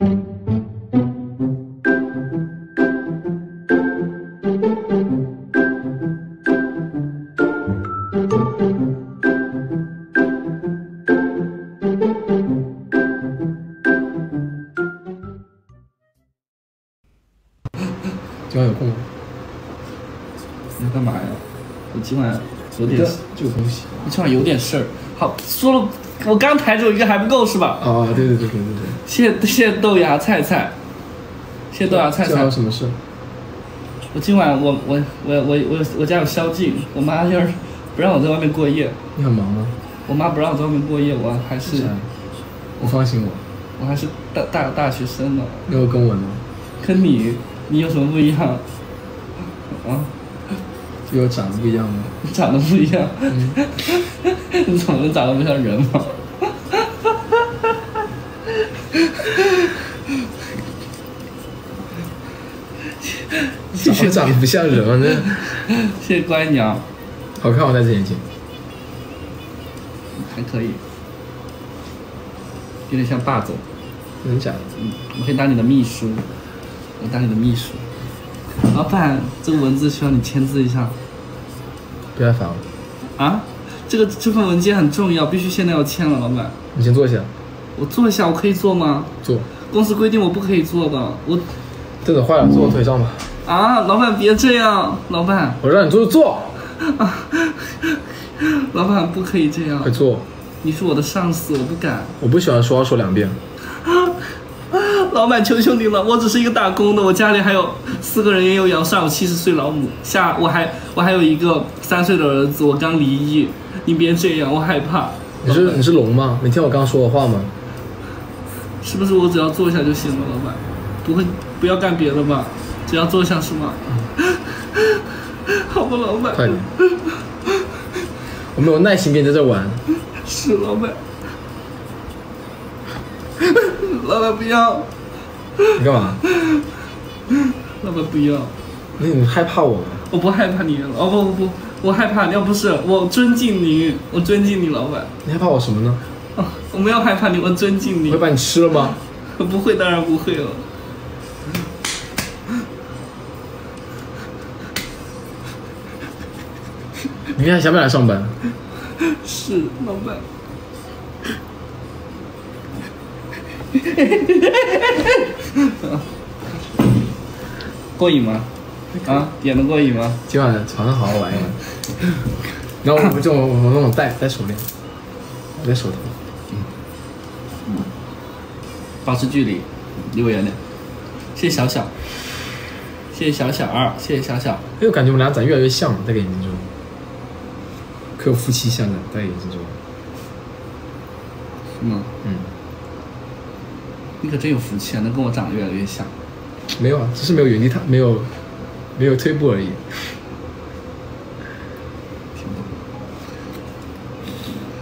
今晚有空吗？你要干嘛呀？我今晚有点，这个东西。我今晚有点事儿。好，说了，我刚抬走一个还不够是吧？啊，对对对对对对。谢谢豆芽菜菜，谢谢豆芽菜菜。还有什么事？我今晚我我我我我我家有宵禁，我妈要是 不让我在外面过夜。你很忙吗？我妈不让我在外面过夜，我还是。我放心我。我还是大大大学生呢。你有跟我呢？跟你。你有什么不一样？啊？就我长得不一样吗？长得不一样。嗯。你怎么能长得不像人吗？谢 谢长得不像人啊！那。谢谢乖鸟。好看，我戴这眼镜。还可以。有点像霸总。真的假的？嗯，我可以当你的秘书。我当你的秘书，老板，这个文字需要你签字一下。不要烦我。啊？这个这份文件很重要，必须现在要签了，老板。你先坐下。我坐一下，我可以坐吗？坐。公司规定我不可以坐的，我。凳子坏了，坐我腿上吧。啊，老板别这样，老板。我让你坐就坐。啊，老板不可以这样。快坐。你是我的上司，我不敢。我不喜欢说话说两遍。老板，求求你了，我只是一个打工的，我家里还有四个人也有养，上有七十岁老母，下我还我还有一个三岁的儿子，我刚离异，你别这样，我害怕。你是你是聋吗？没听我刚刚说的话吗？是不是我只要坐下就行了，老板？不会不要干别的吧？只要坐下是吗？好吧，老板。快点。我没有耐心跟你在这玩。是老板。老板不要。你干嘛？老板不要。那你害怕我吗？我不害怕你。哦不不不，我害怕。要不是我尊敬你，我尊敬你，老板。你害怕我什么呢？哦，我没有害怕你，我尊敬你。会把你吃了吗？不会，当然不会了。明天想不想来上班？是，老板。过瘾吗？啊，演的过瘾吗？今晚床上好好玩一玩。然后我们这种我们那种戴戴手链，戴手套。嗯。保持距离，离我远点。谢谢小小，谢谢小小二，谢谢小小。哎，我感觉我们俩长越来越像了，戴个眼镜之后，可有夫妻相的戴眼镜之后。是吗？嗯。你可真有福气啊，能跟我长得越来越像。没有啊，只是没有原地踏，没有，没有退步而已。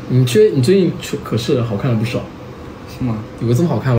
你缺，你最近可是好看了不少。是吗？有个这么好看。